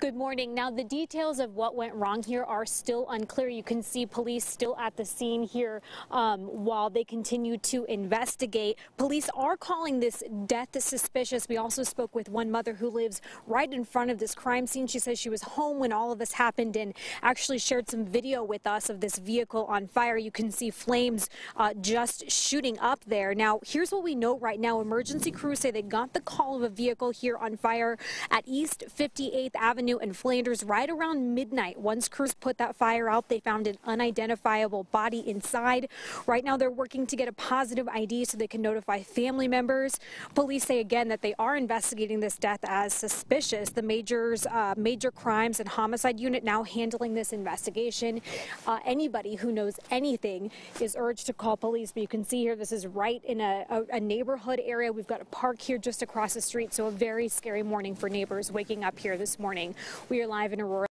Good morning. Now, the details of what went wrong here are still unclear. You can see police still at the scene here um, while they continue to investigate. Police are calling this death suspicious. We also spoke with one mother who lives right in front of this crime scene. She says she was home when all of this happened and actually shared some video with us of this vehicle on fire. You can see flames uh, just shooting up there. Now, here's what we know right now. Emergency crews say they got the call of a vehicle here on fire at East 58th Avenue in Flanders right around midnight. Once crews put that fire out, they found an unidentifiable body inside. Right now, they're working to get a positive ID so they can notify family members. Police say again that they are investigating this death as suspicious. The majors, uh, major crimes and homicide unit now handling this investigation. Uh, anybody who knows anything is urged to call police. But you can see here, this is right in a, a, a neighborhood area. We've got a park here just across the street, so a very scary morning for neighbors waking up here this morning. We are live in Aurora.